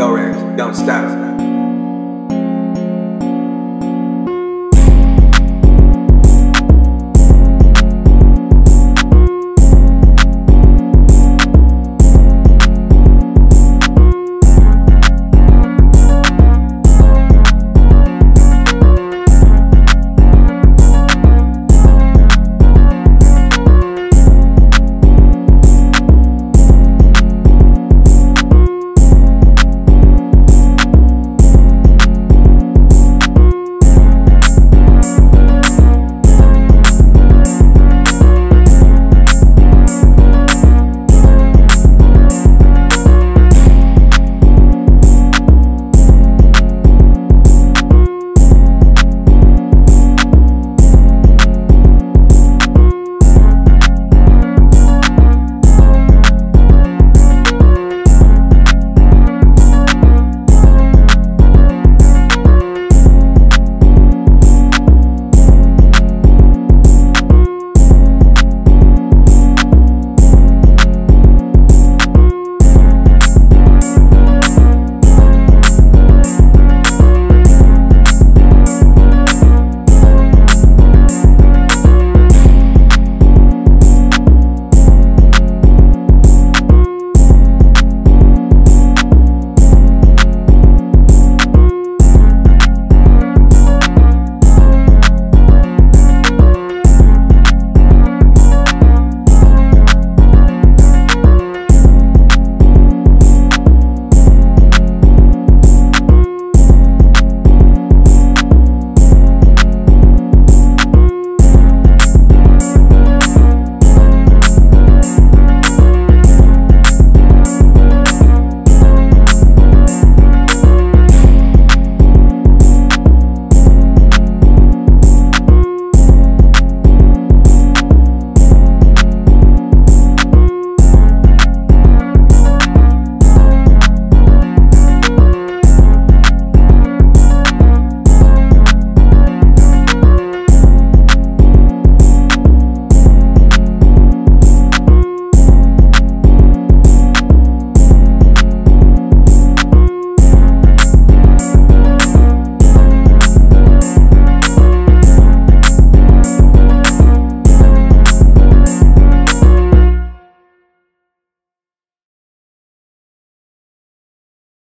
Lawrence, don't stop.